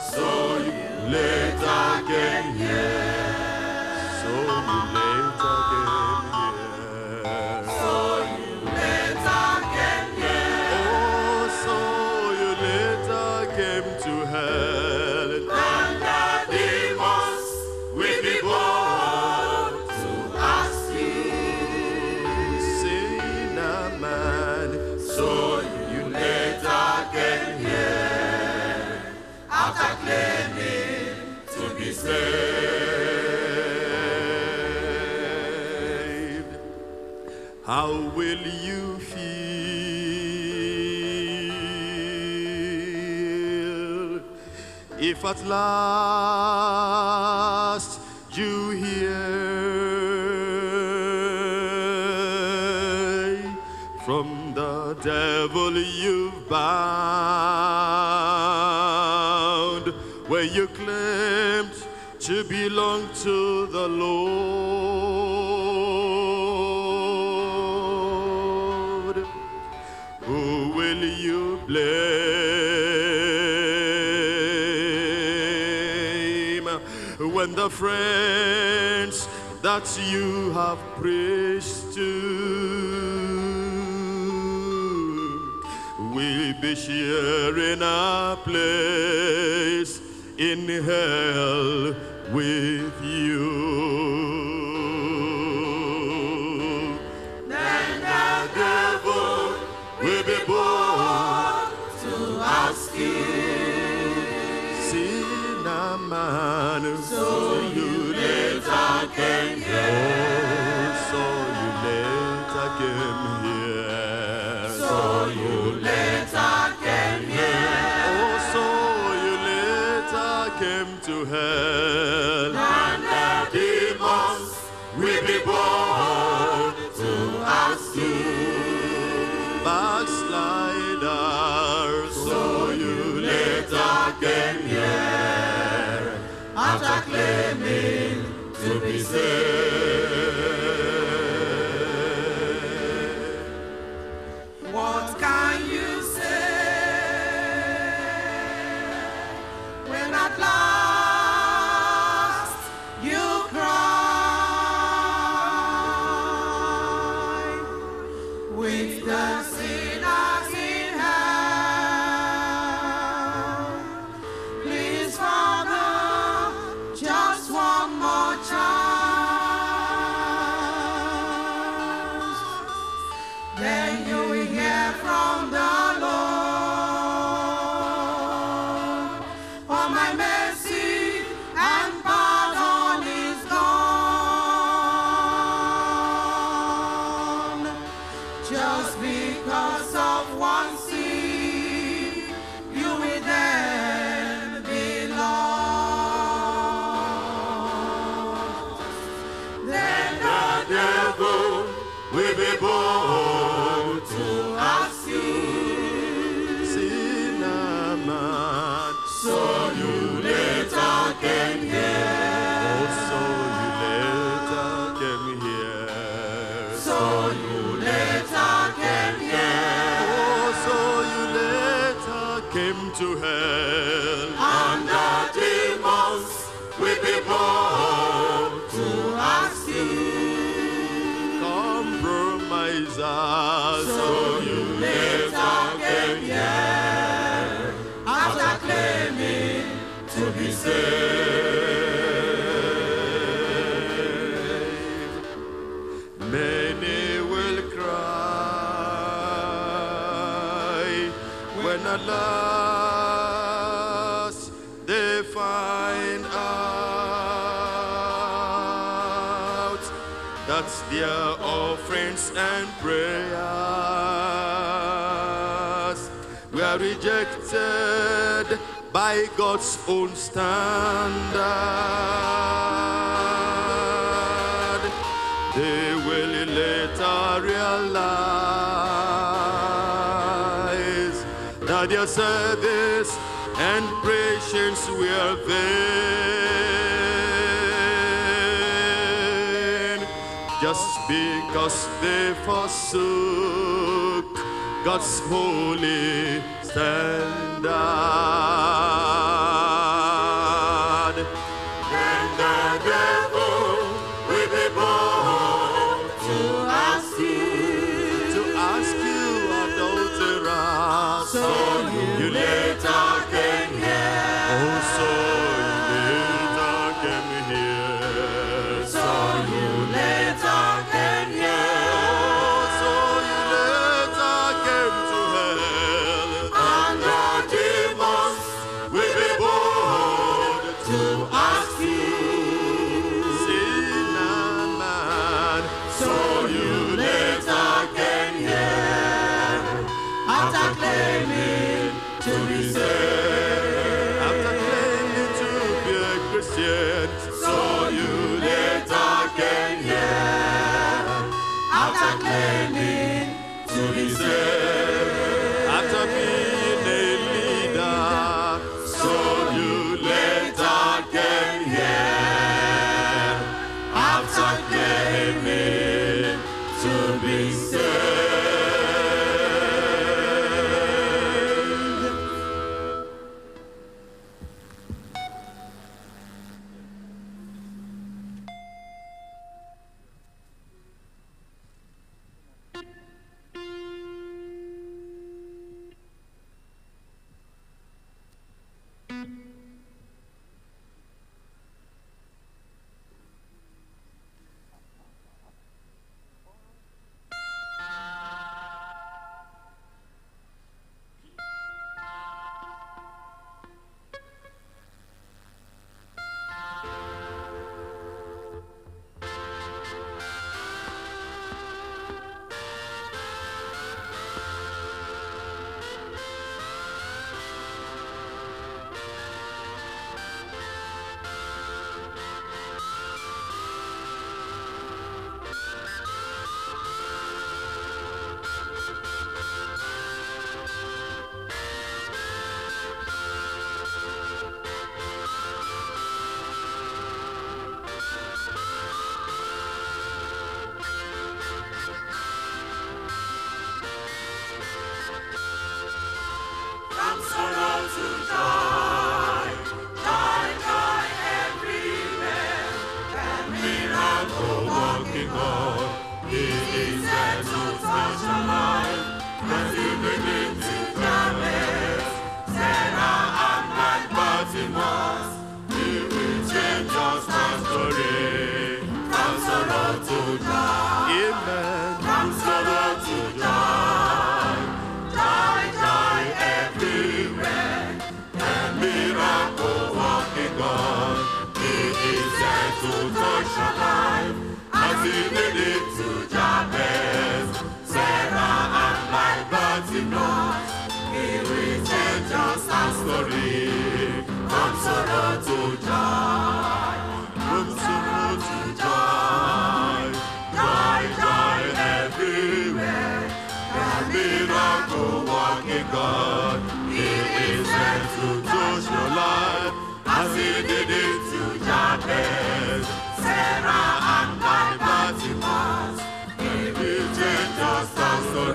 So you let ye soy how will you feel if at last you hear from the devil you've bound where you claimed to belong to the Lord? when the friends that you have praised to will be sharing a place in hell with you. mine. Soyureta Kenya. dizer. Many will cry when at last they find out that their offerings and prayers were rejected by God's own standard. at your service and patience will vain. Just because they forsook God's holy standard. Berlin, zu saved.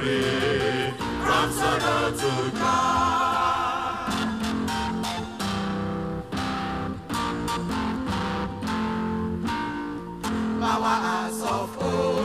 from Sodom to God. Power as of old.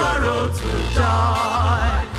sorrow to die.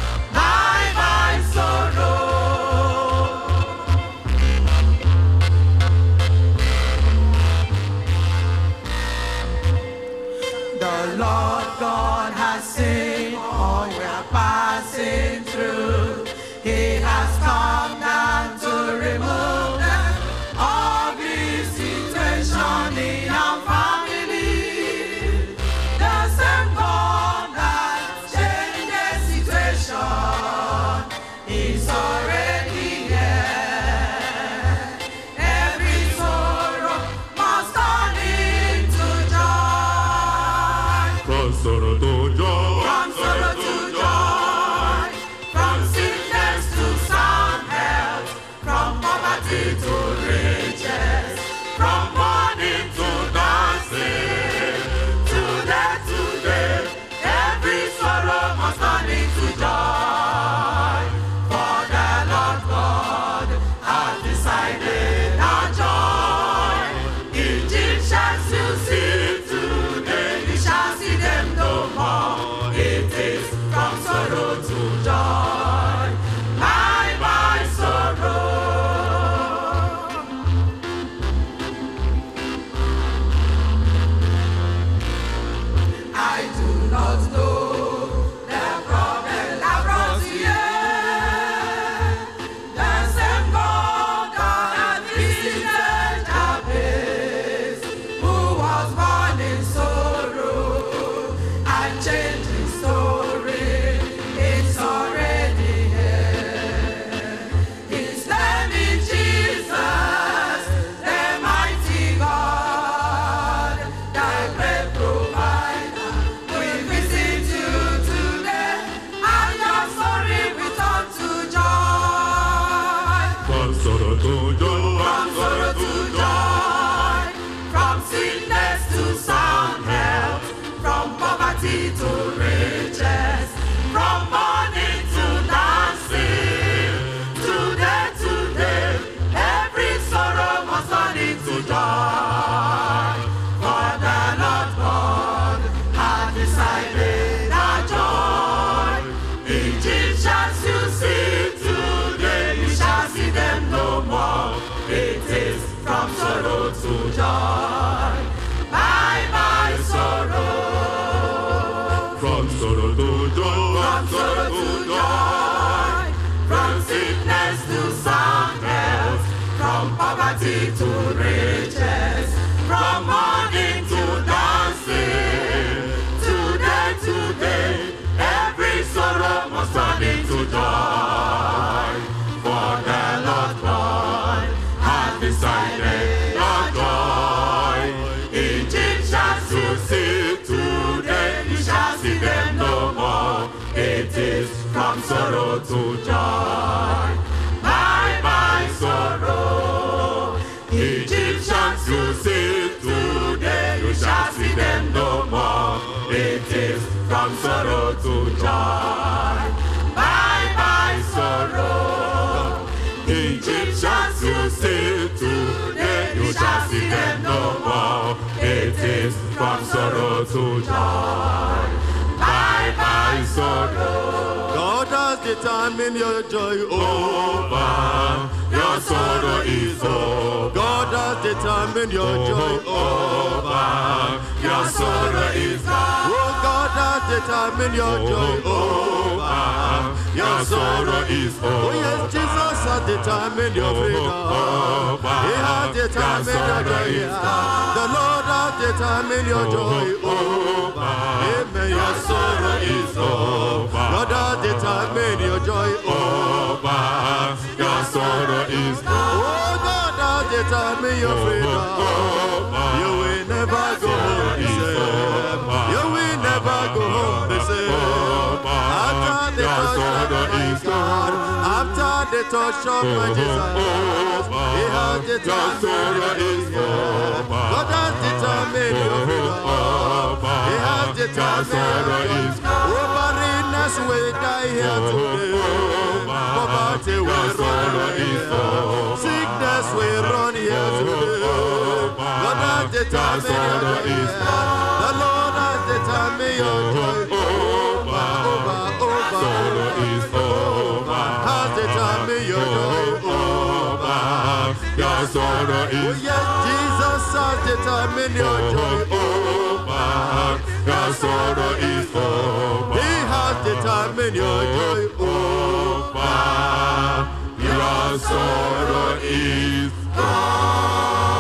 Ito sorrow to joy, bye my sorrow. Egyptians you see today, you shall see them no more. It is from sorrow to joy, bye my sorrow. Egyptians you see today, you shall see them no more. It is from sorrow to joy, bye my sorrow. Satan, mean your joy over. Your sorrow is over. God has determined your joy over. Your sorrow is over. Oh, God has determined your joy over. Your sorrow is over. Oh, yes, Jesus has determined your freedom. Over. He has determined your joy. The Lord has determined your joy over your sorrow is over. Rather determine your joy over. Your sorrow is over. Oh, God, determine your freedom. You will never go. The touch of my Jesus, He has determined God has determined your freedom. He has determined Oh, barrenness will die here today. Poverty will run here. Sickness will run here today. God has determined your joy. The Lord has determined your joy. your sorrow is Oh yeah, Jesus has determined your joy. Over Your sorrow is over. He has determined your joy. Over. Your sorrow is over